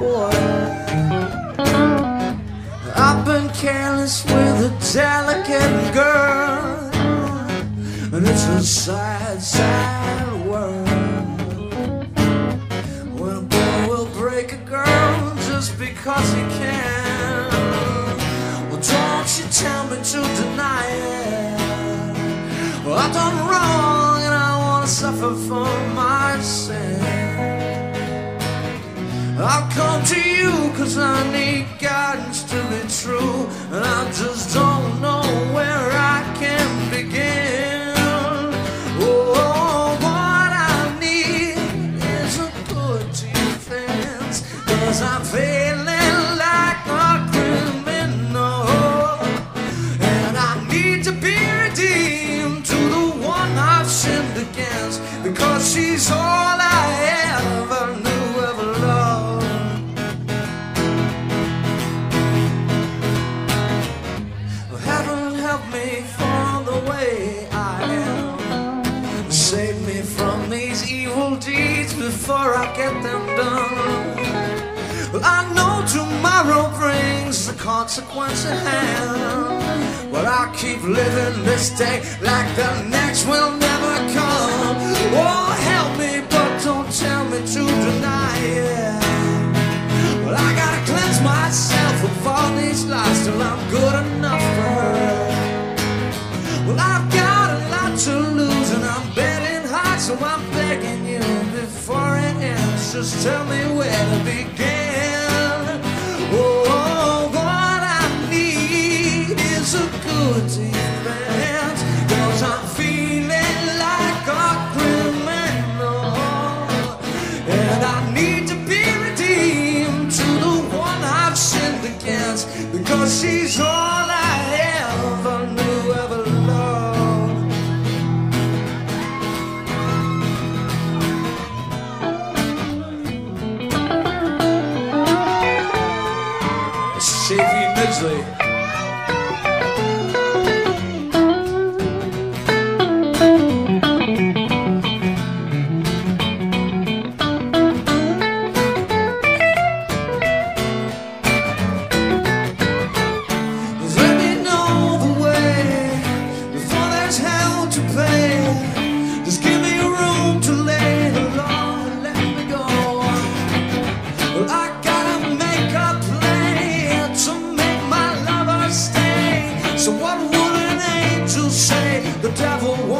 boy. I've been careless with a delicate girl, and it's a sad, sad world. When a boy will break a girl just because he can. Well, don't you tell me to deny it. Well, I've done wrong, and I want to suffer for my sin. I'll come cause I need guidance to be true. And I just don't know where I can begin. Oh, what I need is a good defense. Cause I'm feeling like a criminal. And I need to be redeemed to the one I've sinned against. Because she's all I ever before I get them done. I know tomorrow brings the consequence at hand. But I keep living this day like the next will never come. Oh, help me, but don't tell me to deny it. Well, I gotta cleanse myself of all these lies till I'm good enough for her. Well, I've got a lot to lose and I'm betting high, so I'm begging you before it ends, just tell me where to begin. Oh, what I need is a good defense, Shaky Midgley.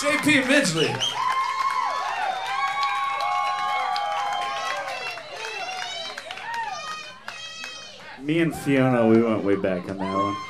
JP Midgley. Me and Fiona, we went way back on that one.